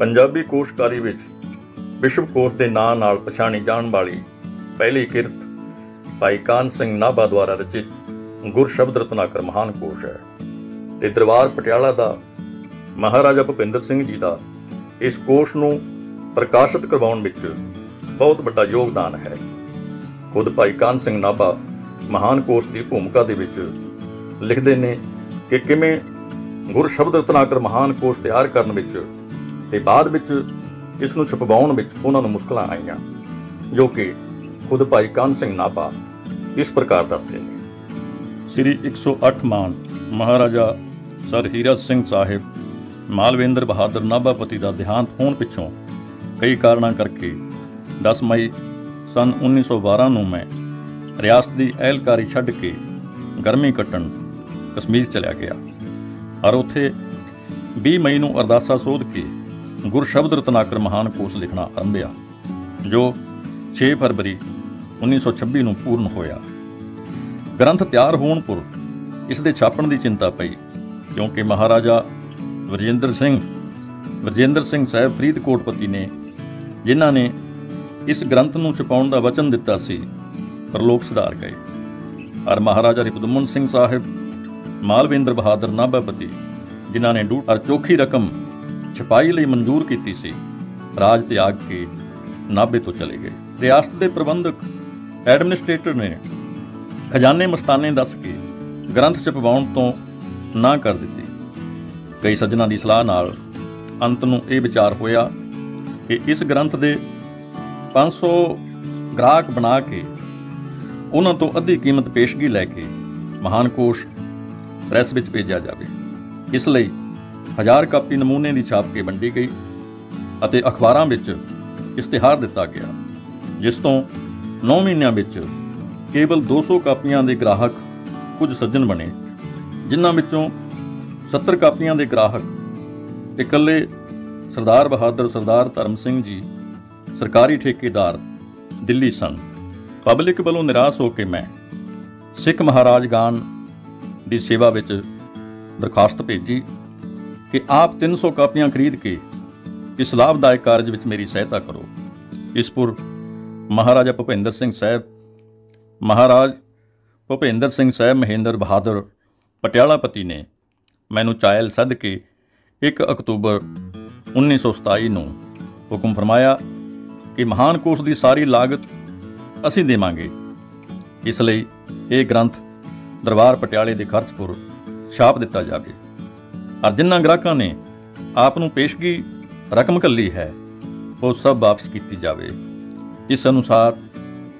ਪੰਜਾਬੀ ਕੋਸ਼ਕਾਰੀ ਵਿੱਚ ਵਿਸ਼ਵ ਕੋਸ਼ ਦੇ ਨਾਂ ਨਾਲ ਪਛਾਣੀ ਜਾਣ ਵਾਲੀ ਪਹਿਲੀ ਕਿਰਤ ਭਾਈ ਕਾਨ ਸਿੰਘ ਨਾਭਾ ਦੁਆਰਾ ਰਚਿਤ ਗੁਰ ਸ਼ਬਦ ਰਤਨਾਕਰ ਮਹਾਨ ਕੋਸ਼ ਹੈ ਤੇ ਦਰਬਾਰ ਪਟਿਆਲਾ ਦਾ ਮਹਾਰਾਜਾ ਭੁਪਿੰਦਰ ਸਿੰਘ ਜੀ ਦਾ ਇਸ ਕੋਸ਼ ਨੂੰ ਪ੍ਰਕਾਸ਼ਿਤ ਕਰਵਾਉਣ ਵਿੱਚ ਬਹੁਤ ਵੱਡਾ ਯੋਗਦਾਨ ਹੈ। ਖੁਦ ਭਾਈ ਕਾਨ ਸਿੰਘ ਨਾਭਾ ਮਹਾਨ ਕੋਸ਼ ਦੀ ਭੂਮਿਕਾ ਦੇ ਵਿੱਚ ਲਿਖਦੇ ਨੇ ਕਿ ਕਿਵੇਂ ਗੁਰ ਸ਼ਬਦ ਰਤਨਾਕਰ ਮਹਾਨ ਕੋਸ਼ ਤਿਆਰ ਕਰਨ ਵਿੱਚ ਤੇ ਬਾਅਦ ਵਿੱਚ ਇਸ ਨੂੰ ਛੁਪਵਾਉਣ ਵਿੱਚ ਉਹਨਾਂ ਨੂੰ ਮੁਸ਼ਕਲਾਂ ਆਈਆਂ, ਜੋ ਕਿ ਖੁਦ ਭਾਈ ਕਾਨ ਸਿੰਘ ਨਾਭਾ ਇਸ ਪ੍ਰਕਾਰ ਦੱਸਦੇ ਨੇ। ਸ੍ਰੀ 108 ਮਾਨ ਮਹਾਰਾਜਾ ਸਰ ਹੀਰਾ ਸਿੰਘ ਸਾਹਿਬ ਮਾਲਵੇਂਦਰ ਬਹਾਦਰ ਨਾਭਾਪਤੀ ਦਾ ਦੇਹਾਂਤ ਹੋਣ ਪਿੱਛੋਂ ਕਈ ਕਾਰਨਾਂ ਕਰਕੇ 10 ਮਈ ਸਨ 1912 ਨੂੰ ਮੈਂ ਰਿਆਸਤ ਦੀ ਅਹਿਲਕਾਰੀ ਛੱਡ ਕੇ ਗਰਮੀ ਕੱਟਣ ਕਸ਼ਮੀਰ ਚਲਿਆ ਗਿਆ। ਔਰ ਉੱਥੇ 20 ਮਈ ਨੂੰ ਅਰਦਾਸਾ ਸੋਧ ਕੇ ਗੁਰਸ਼ਬਦ ਰਤਨਾਕਰ ਮਹਾਨ ਕੋਸ਼ ਲਿਖਣਾ ਆਰੰਭਿਆ ਜੋ 6 ਫਰਵਰੀ 1926 ਨੂੰ ਪੂਰਨ ਹੋਇਆ। ਗ੍ਰੰਥ ਤਿਆਰ ਹੋਣ ਪੁਰ ਇਸ ਦੇ ਛਾਪਣ ਦੀ ਚਿੰਤਾ ਪਈ, ਕਿਉਂਕਿ ਮਹਾਰਾਜਾ ਵਰਜਿੰਦਰ ਸਿੰਘ ਵਰਜਿੰਦਰ ਸਿੰਘ ਸਾਹਿਬ ਫਰੀਦਕੋਟਪਤੀ ਨੇ, ਜਿਨ੍ਹਾਂ ਨੇ ਇਸ ਗ੍ਰੰਥ ਨੂੰ ਛਪਾਉਣ ਦਾ ਵਚਨ ਦਿੱਤਾ ਸੀ, ਪਰਲੋਕ ਸੁਧਾਰ ਗਏ ਔਰ ਮਹਾਰਾਜਾ ਰਿਪਦਮਨ ਸਿੰਘ ਸਾਹਿਬ, ਮਾਲਵਿੰਦਰ ਬਹਾਦਰ ਨਾਭਾਪਤੀ, ਜਿਨ੍ਹਾਂ ਨੇ ਡੂਢ ਔਰ ਚੋਖੀ ਰਕਮ ਛਪਾਈ ਲਈ ਮਨਜ਼ੂਰ ਕੀਤੀ ਸੀ, ਰਾਜ ਤਿਆਗ ਕੇ ਨਾਭੇ ਤੋਂ ਚਲੇ ਗਏ। ਰਿਆਸਤ ਦੇ ਪ੍ਰਬੰਧਕ, ਐਡਮਿਨਿਸਟ੍ਰੇਟਰ ਨੇ ਖਜ਼ਾਨੇ ਮਸਤਾਨੇ ਦੱਸ ਕੇ ਗ੍ਰੰਥ ਛਪਵਾਉਣ ਤੋਂ ਨਾ ਕਰ ਦਿੱਤੀ। ਕਈ ਸੱਜਣਾ ਦੀ ਸਲਾਹ ਨਾਲ ਅੰਤ ਨੂੰ ਇਹ ਵਿਚਾਰ ਹੋਇਆ ਕਿ ਇਸ ਗ੍ਰੰਥ ਦੇ 500 ਗ੍ਰਾਹਕ ਬਣਾ ਕੇ ਉਹਨਾਂ ਤੋਂ ਅੱਧੀ ਕੀਮਤ ਪੇਸ਼ਗੀ ਲੈ ਕੇ ਮਹਾਨ ਕੋਸ਼ ਪ੍ਰੈਸ ਵਿੱਚ ਭੇਜਿਆ ਜਾਵੇ। ਇਸ ਲਈ ਹਜ਼ਾਰ ਕਾਪੀ ਨਮੂਨੇ ਦੀ ਛਾਪ ਕੇ ਵੰਡੀ ਗਈ ਅਤੇ ਅਖਬਾਰਾਂ ਵਿੱਚ ਇਸ਼ਤਿਹਾਰ ਦਿੱਤਾ ਗਿਆ, ਜਿਸ ਤੋਂ 9 ਮਹੀਨਿਆਂ ਵਿੱਚ ਕੇਵਲ 200 ਕਾਪੀਆਂ ਦੇ ਗ੍ਰਾਹਕ ਕੁਝ ਸੱਜਣ ਬਣੇ, ਜਿਨ੍ਹਾਂ ਵਿੱਚੋਂ 70 ਕਾਪੀਆਂ ਦੇ ਗ੍ਰਾਹਕ ਇਕੱਲੇ ਸਰਦਾਰ ਬਹਾਦਰ ਸਰਦਾਰ ਧਰਮ ਸਿੰਘ ਜੀ ਸਰਕਾਰੀ ਠੇਕੇਦਾਰ ਦਿੱਲੀ ਸਨ। ਪਬਲਿਕ ਵੱਲੋਂ ਨਿਰਾਸ਼ ਹੋ ਕੇ ਮੈਂ ਸਿੱਖ ਮਹਾਰਾਜ ਗਾਨ ਦੀ ਸੇਵਾ ਵਿੱਚ ਦਰਖਾਸਤ ਭੇਜੀ। ਕਿ ਆਪ 300 ਕਾਪੀਆਂ ਖਰੀਦ ਕੇ ਇਸ ਲਾਭਦਾਇਕ ਕਾਰਜ ਵਿੱਚ ਮੇਰੀ ਸਹਾਇਤਾ ਕਰੋ। ਇਸ ਪੁਰ ਮਹਾਰਾਜਾ ਭੁਪਿੰਦਰ ਸਿੰਘ ਸਾਹਿਬ, ਮਹਾਰਾਜ ਭੁਪਿੰਦਰ ਸਿੰਘ ਸਾਹਿਬ ਮਹਿੰਦਰ ਬਹਾਦਰ ਪਟਿਆਲਾ ਪਤੀ ਨੇ ਮੈਨੂੰ ਚਾਇਲ ਸੱਦ ਕੇ 1 ਅਕਤੂਬਰ 1927 ਨੂੰ ਹੁਕਮ ਫਰਮਾਇਆ ਕਿ ਮਹਾਨ ਕੋਸ਼ ਦੀ ਸਾਰੀ ਲਾਗਤ ਅਸੀਂ ਦੇਵਾਂਗੇ। ਇਸ ਲਈ ਇਹ ਗ੍ਰੰਥ ਦਰਬਾਰ ਪਟਿਆਲੇ ਦੇ ਖਰਚਪੁਰ ਛਾਪ ਦਿੱਤਾ ਜਾਵੇ। ਔਰ ਜਿਨ੍ਹਾਂ ਗ੍ਰਾਹਕਾਂ ਨੇ ਆਪ ਨੂੰ ਪੇਸ਼ਗੀ ਰਕਮ ਕੱਲੀ ਹੈ, ਉਹ ਸਭ ਵਾਪਸ ਕੀਤੀ ਜਾਵੇ। ਇਸ ਅਨੁਸਾਰ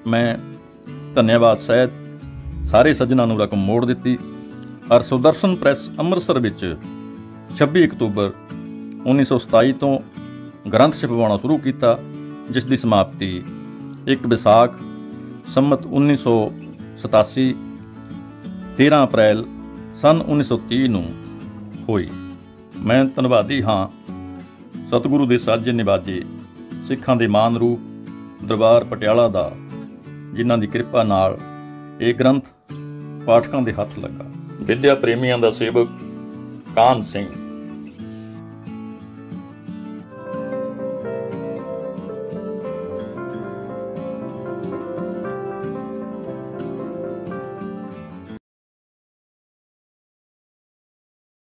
ਮੈਂ ਧੰਨਵਾਦ ਸਹਿਤ ਸਾਰੇ ਸੱਜਣਾ ਨੂੰ ਰਕਮ ਮੋੜ ਦਿੱਤੀ ਔਰ ਸੁਦਰਸ਼ਨ ਪ੍ਰੈਸ ਅੰਮ੍ਰਿਤਸਰ ਵਿੱਚ 26 ਅਕਤੂਬਰ 1927 ਤੋਂ ਗ੍ਰੰਥ ਛਪਵਾਉਣਾ ਸ਼ੁਰੂ ਕੀਤਾ, ਜਿਸ ਦੀ ਸਮਾਪਤੀ 1 ਵਿਸਾਖ ਸੰਮਤ 1987 13 ਅਪ੍ਰੈਲ ਸਨ 1930 ਨੂੰ ਹੋਈ। ਮੈਂ ਧੰਨਵਾਦੀ ਹਾਂ। ਸਤਿਗੁਰੂ ਦੇ ਸਾਜੇ ਨਿਵਾਜੇ ਸਿੱਖਾਂ ਦੇ ਮਾਨ ਰੂਪ ਦਰਬਾਰ ਪਟਿਆਲਾ ਦਾ, ਜਿਨ੍ਹਾਂ ਦੀ ਕਿਰਪਾ ਨਾਲ ਇਹ ਗ੍ਰੰਥ ਪਾਠਕਾਂ ਦੇ ਹੱਥ ਲੱਗਾ। ਵਿਦਿਆ ਪ੍ਰੇਮੀਆਂ ਦਾ ਸੇਵਕ ਕਾਨ ਸਿੰਘ।